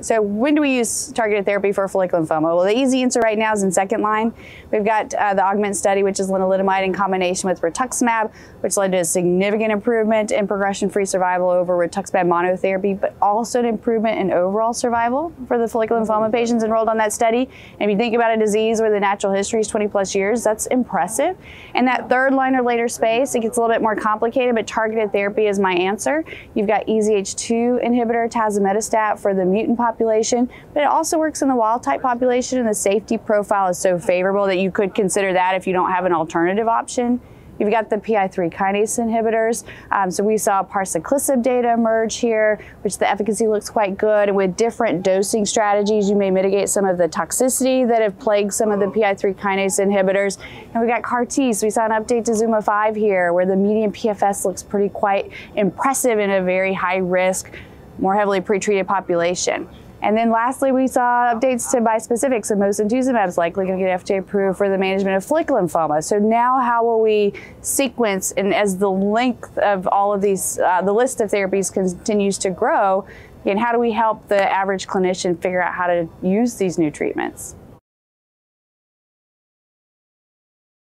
So when do we use targeted therapy for follicular lymphoma? Well, the easy answer right now is in second line. We've got uh, the AUGMENT study, which is lenalidomide in combination with rituximab, which led to a significant improvement in progression-free survival over rituximab monotherapy, but also an improvement in overall survival for the follicular lymphoma patients enrolled on that study. And if you think about a disease where the natural history is 20 plus years, that's impressive. In that third line or later space, it gets a little bit more complicated, but targeted therapy is my answer. You've got EZH2 inhibitor, tazemetostat for the mutant mutant population, but it also works in the wild type population and the safety profile is so favorable that you could consider that if you don't have an alternative option. You've got the PI3 kinase inhibitors. Um, so we saw parsaclisib data emerge here, which the efficacy looks quite good. With different dosing strategies, you may mitigate some of the toxicity that have plagued some of the PI3 kinase inhibitors. And we got CAR T. So we saw an update to ZUMA-5 here, where the median PFS looks pretty quite impressive in a very high risk more heavily pretreated population. And then lastly, we saw updates to bispecifics, and mosunetuzumab is likely going to get FDA approved for the management of follicular lymphoma. So now, how will we sequence, and as the length of all of these, uh, the list of therapies continues to grow, and how do we help the average clinician figure out how to use these new treatments?